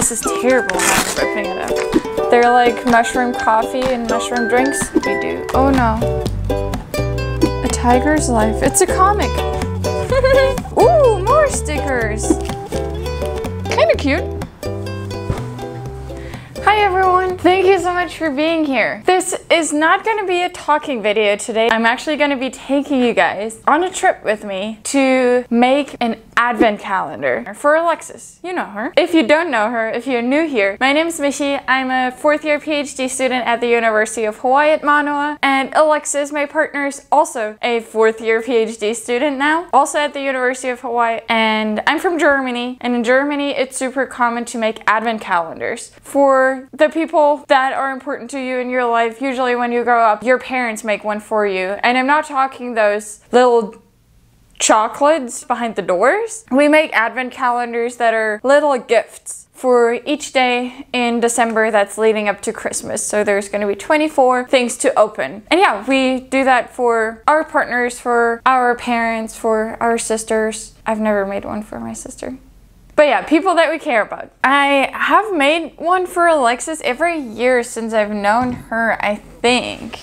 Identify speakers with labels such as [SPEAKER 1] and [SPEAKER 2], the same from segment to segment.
[SPEAKER 1] This is terrible I'm ripping it up. They're like mushroom coffee and mushroom drinks. We do. Oh no. A Tiger's Life. It's a comic. Ooh, more stickers. Kind of cute. Hi everyone, thank you so much for being here. This is not going to be a talking video today. I'm actually going to be taking you guys on a trip with me to make an advent calendar for Alexus. You know her. If you don't know her, if you're new here, my name is Michi. I'm a fourth year PhD student at the University of Hawaii at Manoa, and Alexus, my partner, is also a fourth year PhD student now, also at the University of Hawaii, and I'm from Germany, and in Germany, it's super common to make advent calendars for the people that are important to you in your life. Usually when you grow up, your parents make one for you, and I'm not talking those little chocolates behind the doors. We make advent calendars that are little gifts for each day in December that's leading up to Christmas. So there's going to be 24 things to open. And yeah, we do that for our partners, for our parents, for our sisters. I've never made one for my sister. But yeah, people that we care about. I have made one for Alexus every year since I've known her, I think.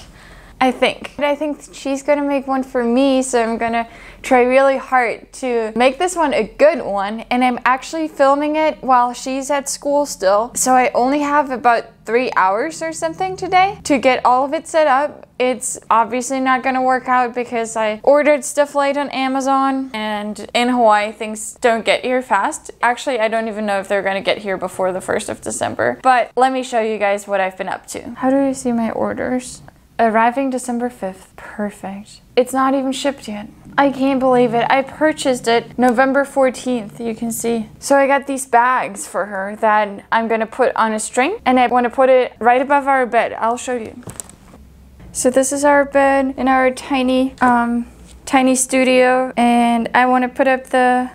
[SPEAKER 1] I think. I think she's gonna make one for me, so I'm gonna try really hard to make this one a good one. And I'm actually filming it while she's at school still. So I only have about three hours or something today to get all of it set up. It's obviously not gonna work out because I ordered stuff late on Amazon and in Hawaii things don't get here fast. Actually, I don't even know if they're gonna get here before the 1st of December. But let me show you guys what I've been up to. How do you see my orders? Arriving December 5th. Perfect. It's not even shipped yet. I can't believe it. I purchased it November 14th, you can see. So I got these bags for her that I'm gonna put on a string and I wanna put it right above our bed. I'll show you. So this is our bed in our tiny, um, tiny studio and I wanna put up the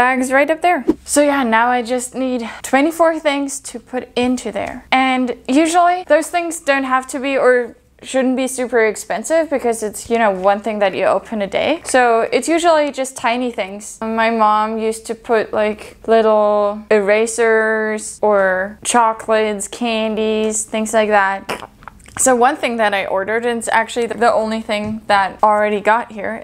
[SPEAKER 1] bags right up there. So yeah, now I just need 24 things to put into there. And usually those things don't have to be or shouldn't be super expensive because it's, you know, one thing that you open a day. So it's usually just tiny things. My mom used to put like little erasers or chocolates, candies, things like that. So one thing that I ordered, and it's actually the only thing that already got here,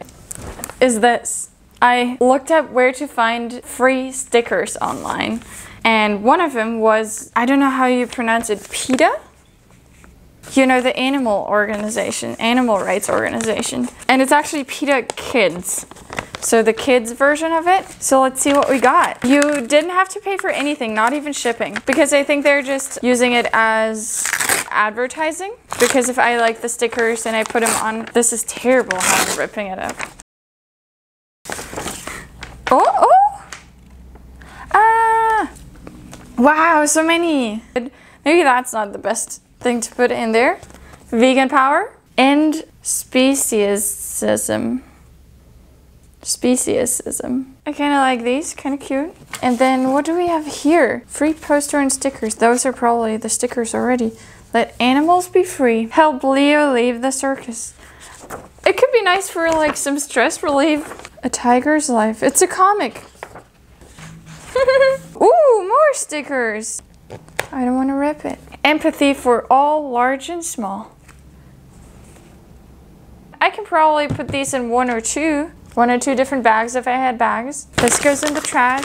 [SPEAKER 1] is this. I looked up where to find free stickers online, and one of them was, I don't know how you pronounce it, PETA? You know, the animal organization, animal rights organization. And it's actually PETA Kids. So the kids version of it. So let's see what we got. You didn't have to pay for anything, not even shipping, because I think they're just using it as advertising. Because if I like the stickers and I put them on, this is terrible how I'm ripping it up. Oh, oh! Ah! Wow, so many! Maybe that's not the best thing to put in there. Vegan power and speciesism. Speciesism. I kind of like these, kind of cute. And then what do we have here? Free poster and stickers. Those are probably the stickers already. Let animals be free. Help Leo leave the circus. It could be nice for like some stress relief. A Tiger's Life. It's a comic. Ooh, more stickers. I don't want to rip it. Empathy for all large and small. I can probably put these in one or two. One or two different bags if I had bags. This goes in the trash.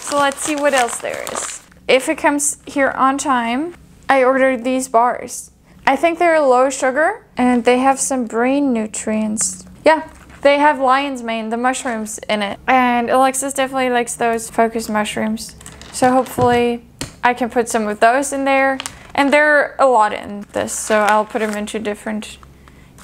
[SPEAKER 1] So let's see what else there is. If it comes here on time, I ordered these bars. I think they're low sugar and they have some brain nutrients. Yeah, they have lion's mane, the mushrooms in it. And Alexus definitely likes those focus mushrooms. So hopefully I can put some of those in there. And there are a lot in this, so I'll put them into different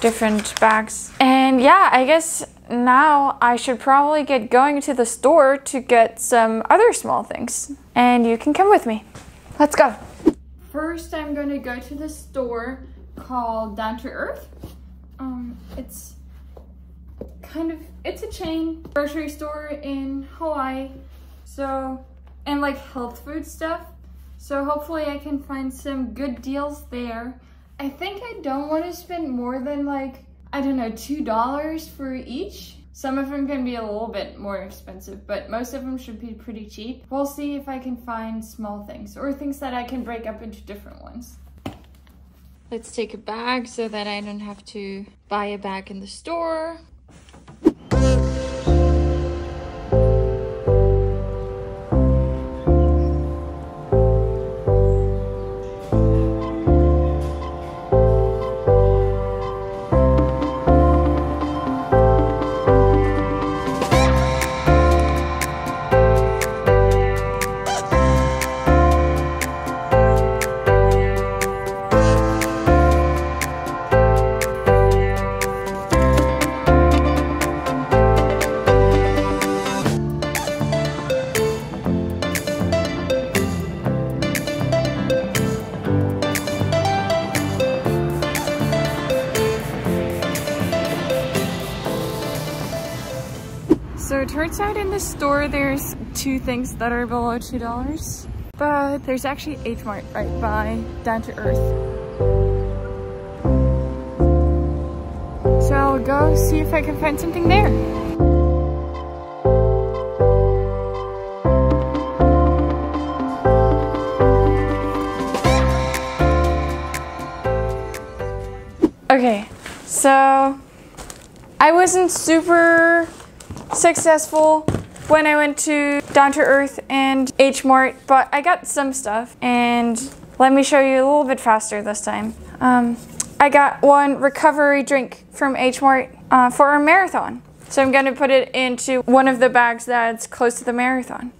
[SPEAKER 1] different bags. And yeah, I guess now I should probably get going to the store to get some other small things. And you can come with me. Let's go. First, I'm going to go to the store called Down to Earth. Um, it's kind of, it's a chain grocery store in Hawaii. So, and like health food stuff. So hopefully I can find some good deals there. I think I don't want to spend more than like, I don't know, $2 for each. Some of them can be a little bit more expensive, but most of them should be pretty cheap. We'll see if I can find small things or things that I can break up into different ones. Let's take a bag so that I don't have to buy a bag in the store. So it turns out in the store there's two things that are below $2, but there's actually H Mart right by Down to Earth. So I'll go see if I can find something there. Okay, so I wasn't super successful when I went to Down to Earth and H Mart, but I got some stuff and let me show you a little bit faster this time. Um, I got one recovery drink from H Mart uh, for a marathon. So I'm gonna put it into one of the bags that's close to the marathon.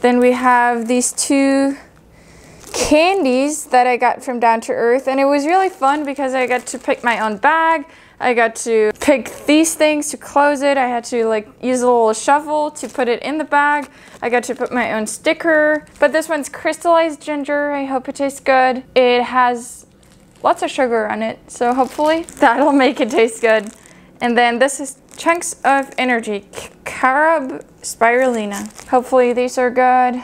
[SPEAKER 1] Then we have these two candies that I got from Down to Earth and it was really fun because I got to pick my own bag. I got to pick these things to close it. I had to like use a little shovel to put it in the bag. I got to put my own sticker. But this one's crystallized ginger. I hope it tastes good. It has lots of sugar on it. So hopefully that'll make it taste good. And then this is chunks of energy. Carob spirulina. Hopefully these are good.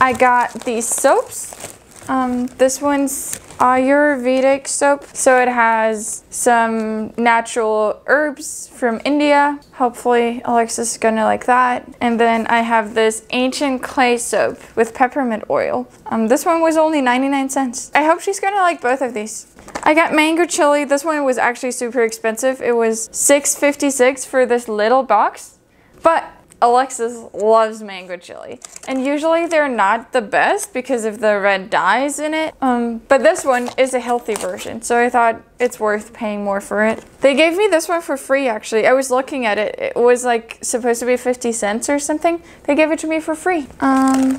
[SPEAKER 1] I got these soaps. Um, this one's Ayurvedic soap. So it has some natural herbs from India. Hopefully Alexus is gonna like that. And then I have this ancient clay soap with peppermint oil. Um, this one was only 99 cents. I hope she's gonna like both of these. I got mango chili. This one was actually super expensive. It was 6.56 for this little box. But Alexus loves mango chili. And usually they're not the best because of the red dyes in it. Um, but this one is a healthy version. So I thought it's worth paying more for it. They gave me this one for free actually. I was looking at it. It was like supposed to be 50 cents or something. They gave it to me for free. Um,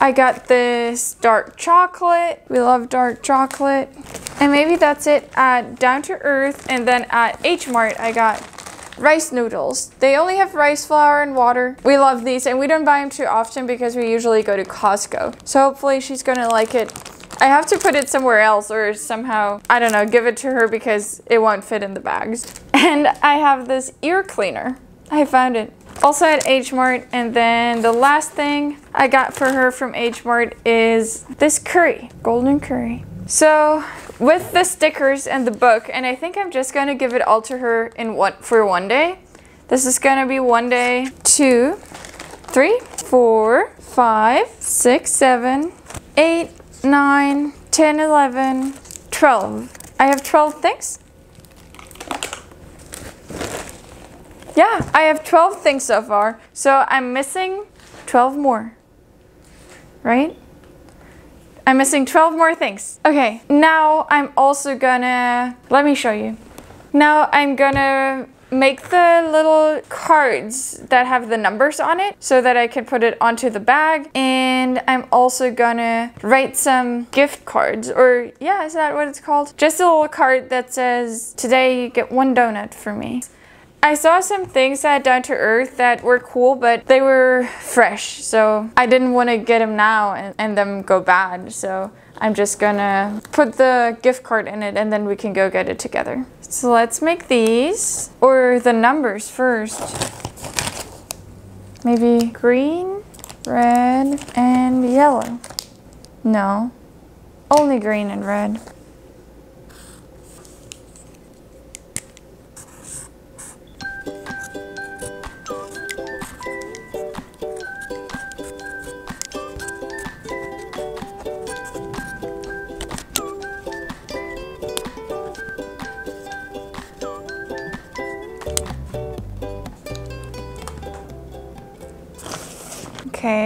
[SPEAKER 1] I got this dark chocolate. We love dark chocolate. And maybe that's it at Down to Earth. And then at H Mart, I got rice noodles. They only have rice flour and water. We love these and we don't buy them too often because we usually go to Costco. So hopefully she's gonna like it. I have to put it somewhere else or somehow, I don't know, give it to her because it won't fit in the bags. And I have this ear cleaner. I found it. Also at H Mart and then the last thing I got for her from H Mart is this curry, golden curry. So with the stickers and the book, and I think I'm just gonna give it all to her in one for one day. This is gonna be one day, two, three, four, five, six, seven, eight, nine, 10, 11, 12. I have 12 things. Yeah, I have 12 things so far. So I'm missing 12 more, right? I'm missing 12 more things. Okay, now I'm also gonna, let me show you. Now I'm gonna make the little cards that have the numbers on it so that I can put it onto the bag. And I'm also gonna write some gift cards or yeah, is that what it's called? Just a little card that says, today you get one donut for me. I saw some things at Down to Earth that were cool, but they were fresh. So I didn't want to get them now and, and them go bad. So I'm just gonna put the gift card in it and then we can go get it together. So let's make these or the numbers first. Maybe green, red, and yellow. No, only green and red.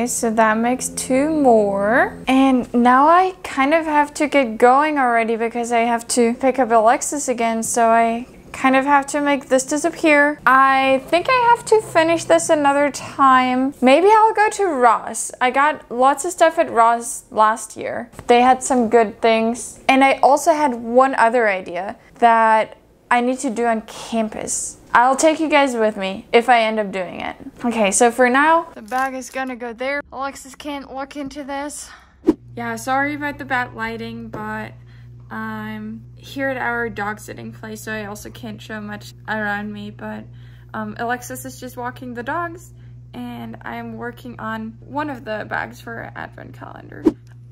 [SPEAKER 1] So that makes two more. And now I kind of have to get going already because I have to pick up Alexus again. So I kind of have to make this disappear. I think I have to finish this another time. Maybe I'll go to Ross. I got lots of stuff at Ross last year. They had some good things. And I also had one other idea that I need to do on campus. I'll take you guys with me if I end up doing it. Okay, so for now, the bag is gonna go there. Alexus can't look into this. Yeah, sorry about the bad lighting, but I'm here at our dog sitting place, so I also can't show much around me, but um, Alexus is just walking the dogs, and I'm working on one of the bags for advent calendar.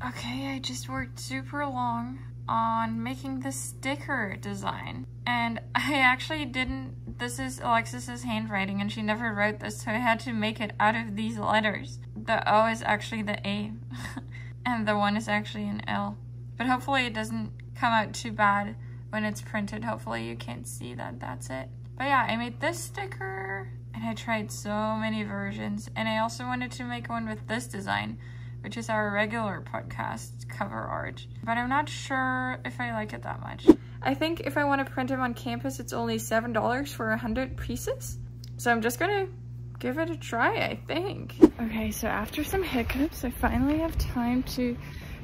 [SPEAKER 1] Okay, I just worked super long on making the sticker design. And I actually didn't, this is Alexus's handwriting and she never wrote this, so I had to make it out of these letters. The O is actually the A, and the one is actually an L. But hopefully it doesn't come out too bad when it's printed. Hopefully you can't see that that's it. But yeah, I made this sticker and I tried so many versions. And I also wanted to make one with this design, which is our regular podcast cover art. But I'm not sure if I like it that much. I think if I want to print them on campus, it's only $7 for 100 pieces. So I'm just gonna give it a try, I think. Okay, so after some hiccups, I finally have time to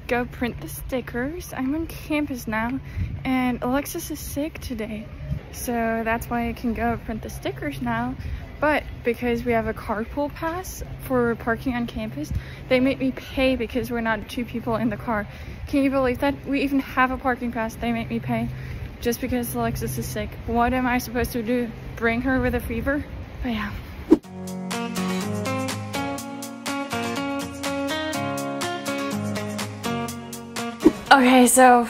[SPEAKER 1] go print the stickers. I'm on campus now and Alexus is sick today. So that's why I can go print the stickers now. But because we have a carpool pass for parking on campus, they make me pay because we're not two people in the car. Can you believe that? We even have a parking pass, they make me pay just because Alexus is sick. What am I supposed to do? Bring her with a fever? But yeah. Okay, so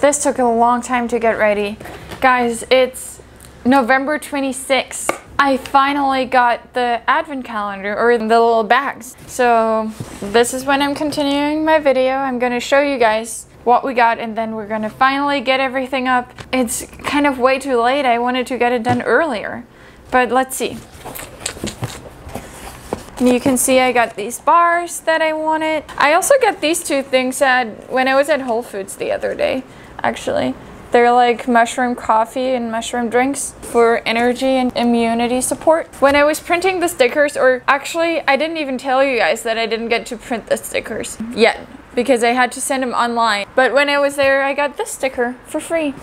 [SPEAKER 1] this took a long time to get ready. Guys, it's November 26th. I finally got the advent calendar or the little bags. So this is when I'm continuing my video. I'm gonna show you guys what we got and then we're gonna finally get everything up. It's kind of way too late. I wanted to get it done earlier, but let's see. You can see I got these bars that I wanted. I also got these two things at when I was at Whole Foods the other day, actually. They're like mushroom coffee and mushroom drinks for energy and immunity support. When I was printing the stickers, or actually, I didn't even tell you guys that I didn't get to print the stickers yet because I had to send them online. But when I was there, I got this sticker for free.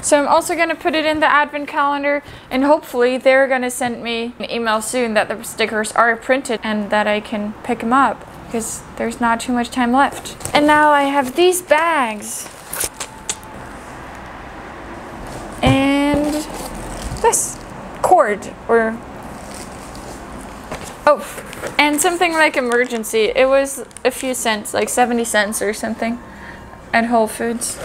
[SPEAKER 1] So I'm also going to put it in the advent calendar and hopefully they're going to send me an email soon that the stickers are printed and that I can pick them up because there's not too much time left. And now I have these bags. And this cord or Oh, and something like emergency. It was a few cents, like 70 cents or something at Whole Foods.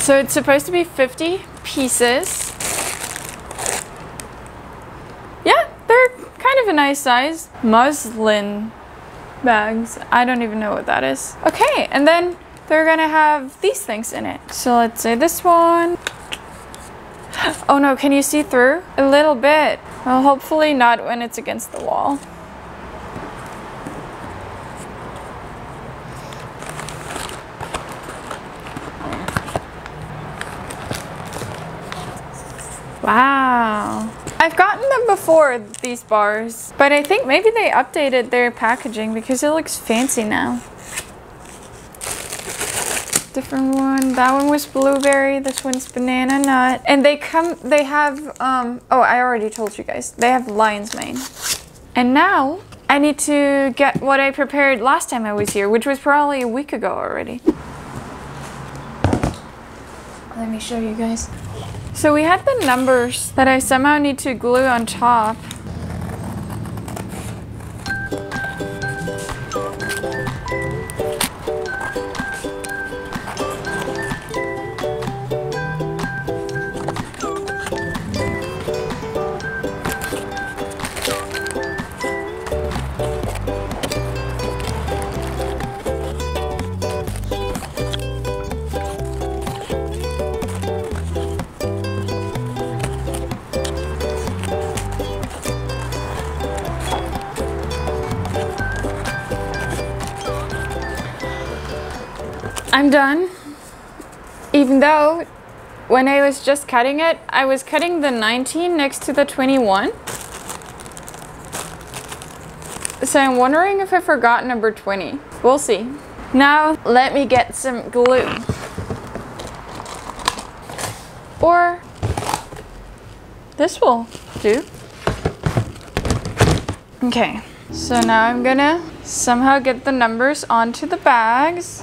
[SPEAKER 1] So it's supposed to be 50 pieces. Yeah, they're kind of a nice size. Muslin bags. I don't even know what that is. Okay, and then they're gonna have these things in it. So let's say this one. Oh no, can you see through? A little bit. Well, hopefully not when it's against the wall. Wow. I've gotten them before, these bars, but I think maybe they updated their packaging because it looks fancy now. Different one. That one was blueberry. This one's banana nut. And they come, they have, um, oh, I already told you guys. They have lion's mane. And now I need to get what I prepared last time I was here, which was probably a week ago already. Let me show you guys. So we had the numbers that I somehow need to glue on top. I'm done. Even though when I was just cutting it, I was cutting the 19 next to the 21. So I'm wondering if I forgot number 20. We'll see. Now let me get some glue. Or this will do. Okay, so now I'm gonna somehow get the numbers onto the bags.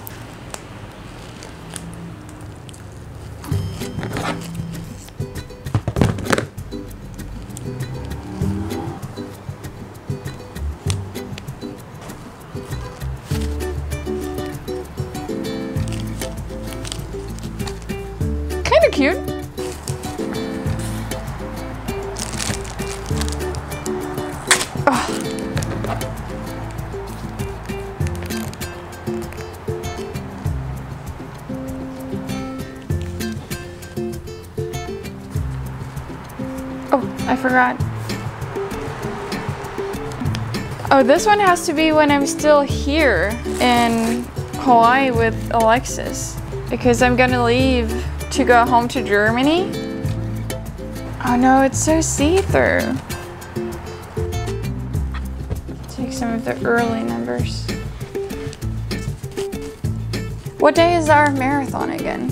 [SPEAKER 1] Cute. Oh, I forgot. Oh, this one has to be when I'm still here in Hawaii with Alexus because I'm gonna leave to go home to Germany. Oh no, it's so see-through. Take some of the early numbers. What day is our marathon again?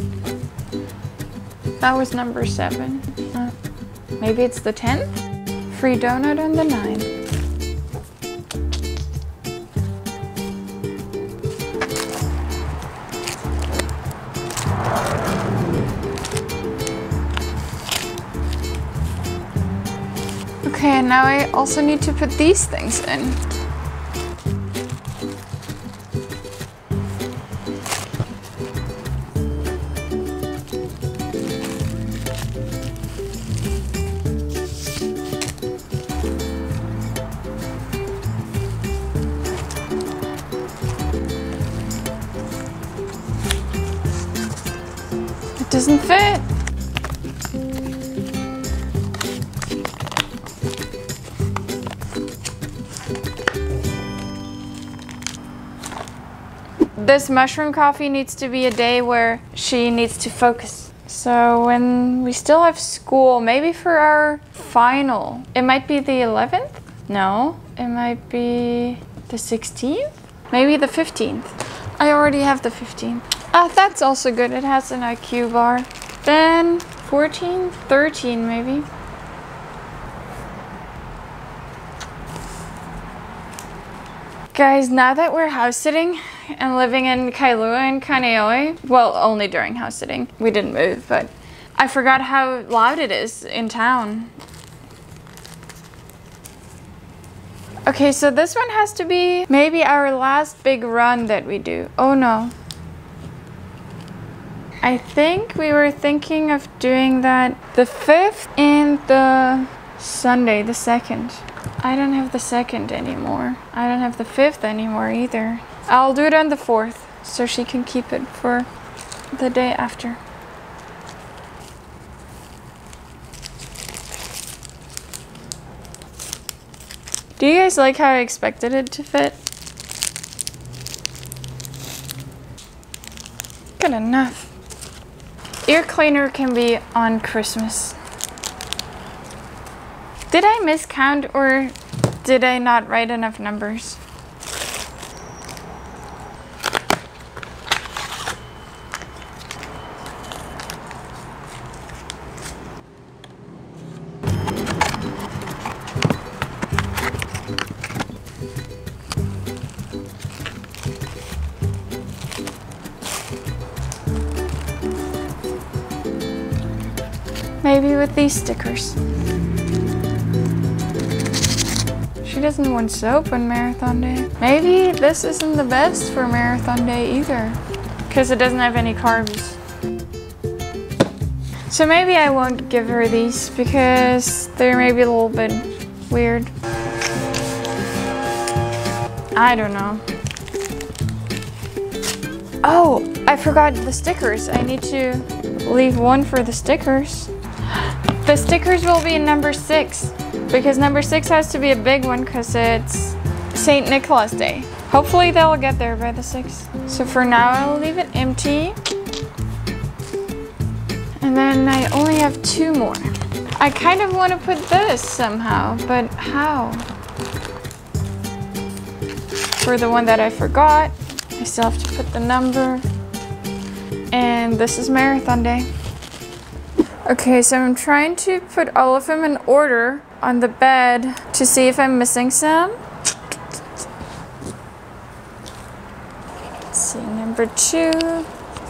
[SPEAKER 1] That was number seven. Uh, maybe it's the 10th? Free donut on the 9th. And now I also need to put these things in. This mushroom coffee needs to be a day where she needs to focus. So when we still have school, maybe for our final, it might be the 11th? No, it might be the 16th? Maybe the 15th. I already have the 15th. Ah, that's also good. It has an IQ bar. Then 14, 13 maybe. Guys, now that we're house sitting and living in Kailua and Kaneohe, well, only during house sitting. We didn't move, but I forgot how loud it is in town. Okay, so this one has to be maybe our last big run that we do. Oh no. I think we were thinking of doing that the 5th and the Sunday, the 2nd. I don't have the 2nd anymore. I don't have the 5th anymore either. I'll do it on the 4th so she can keep it for the day after. Do you guys like how I expected it to fit? Good enough. Ear cleaner can be on Christmas. Did I miscount or did I not write enough numbers? These stickers. She doesn't want soap on marathon day. Maybe this isn't the best for marathon day either. Because it doesn't have any carbs. So maybe I won't give her these because they're maybe a little bit weird. I don't know. Oh, I forgot the stickers. I need to leave one for the stickers. The stickers will be number six because number six has to be a big one because it's St. Nicholas Day. Hopefully they'll get there by the six. So for now, I'll leave it empty. And then I only have two more. I kind of want to put this somehow, but how? For the one that I forgot, I still have to put the number. And this is Marathon Day. Okay, so I'm trying to put all of them in order on the bed to see if I'm missing some. Let's see, number two,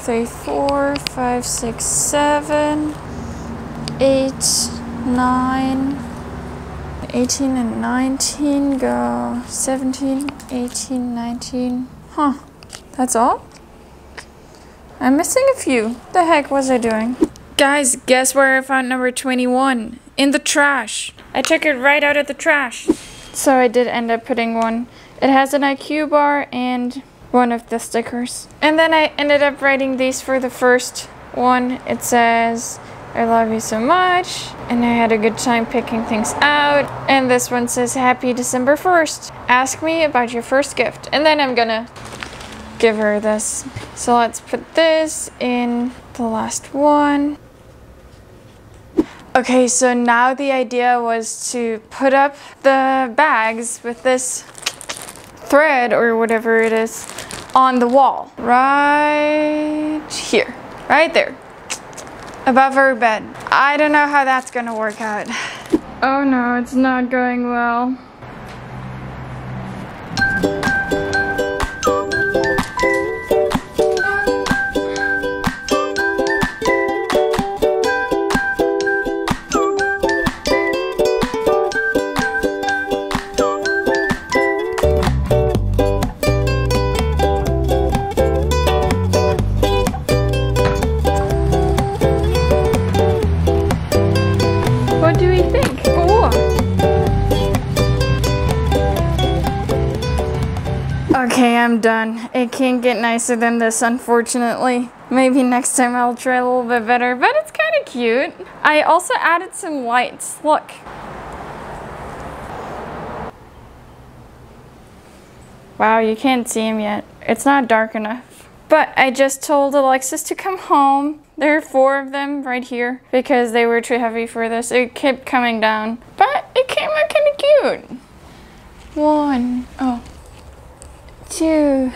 [SPEAKER 1] three, four, five, six, seven, eight, nine, 18 and 19 go 17, 18, 19. Huh, that's all? I'm missing a few. The heck was I doing? Guys, guess where I found number 21? In the trash. I took it right out of the trash. So I did end up putting one. It has an IQ bar and one of the stickers. And then I ended up writing these for the first one. It says, I love you so much. And I had a good time picking things out. And this one says, Happy December 1st. Ask me about your first gift. And then I'm gonna give her this. So let's put this in the last one. Okay, so now the idea was to put up the bags with this thread or whatever it is on the wall. Right here. Right there. Above her bed. I don't know how that's gonna work out. Oh no, it's not going well. Can't get nicer than this, unfortunately. Maybe next time I'll try a little bit better, but it's kind of cute. I also added some lights. Look. Wow, you can't see him yet. It's not dark enough. But I just told Alexus to come home. There are four of them right here because they were too heavy for this. It kept coming down. But it came out kind of cute. One, oh, two,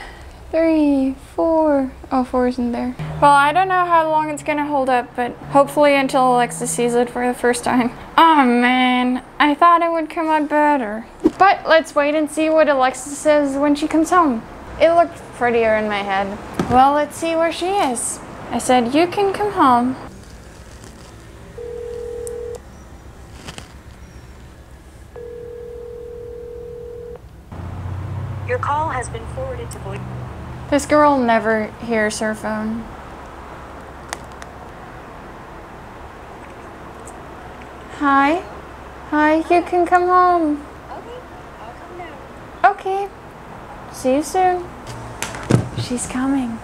[SPEAKER 1] three, four. Oh, four isn't there. Well, I don't know how long it's gonna hold up, but hopefully until Alexa sees it for the first time. Oh man, I thought it would come out better. But let's wait and see what Alexa says when she comes home. It looked prettier in my head. Well, let's see where she is. I said, you can come home.
[SPEAKER 2] Your call has been forwarded to voice.
[SPEAKER 1] This girl never hears her phone. Hi. Hi, you can come home.
[SPEAKER 2] Okay, I'll come now.
[SPEAKER 1] Okay. See you soon. She's coming.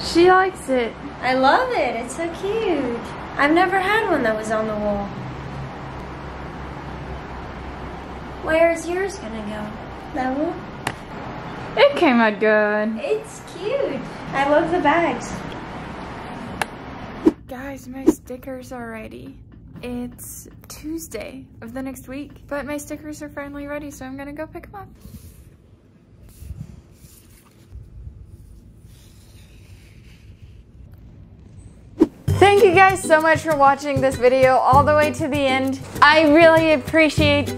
[SPEAKER 1] She likes it.
[SPEAKER 3] I love it. It's so cute. I've never had one that was on the wall. Where's yours gonna go? That one?
[SPEAKER 1] It came out good.
[SPEAKER 3] It's cute. I love the bags.
[SPEAKER 1] Guys, my stickers are ready. It's Tuesday of the next week, but my stickers are finally ready, so I'm gonna go pick them up. Thank you guys so much for watching this video all the way to the end. I really appreciate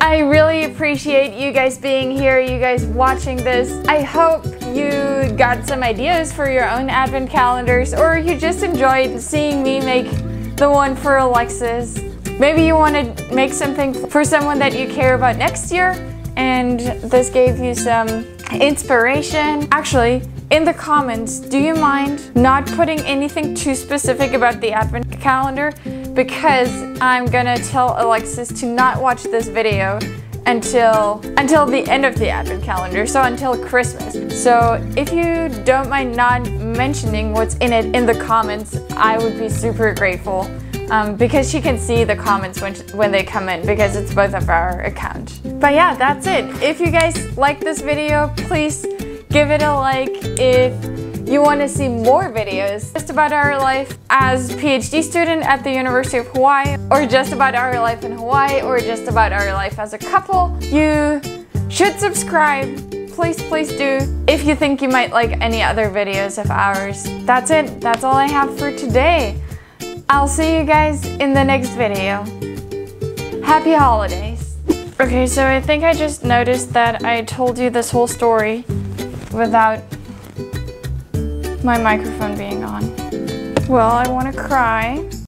[SPEAKER 1] I really appreciate you guys being here, you guys watching this. I hope you got some ideas for your own advent calendars or you just enjoyed seeing me make the one for Alexus. Maybe you want to make something for someone that you care about next year and this gave you some inspiration. Actually, in the comments, do you mind not putting anything too specific about the advent calendar? Because I'm gonna tell Alexus to not watch this video until until the end of the advent calendar, so until Christmas. So if you don't mind not mentioning what's in it in the comments, I would be super grateful. um, because she can see the comments when, when they come in because it's both of our account. But yeah, that's it. If you guys like this video, please give it a like. If you want to see more videos just about our life as PhD student at the University of Hawaii, or just about our life in Hawaii, or just about our life as a couple, you should subscribe. Please, please do. If you think you might like any other videos of ours. That's it. That's all I have for today. I'll see you guys in the next video. Happy holidays. Okay, so I think I just noticed that I told you this whole story without my microphone being on. Well, I want to cry.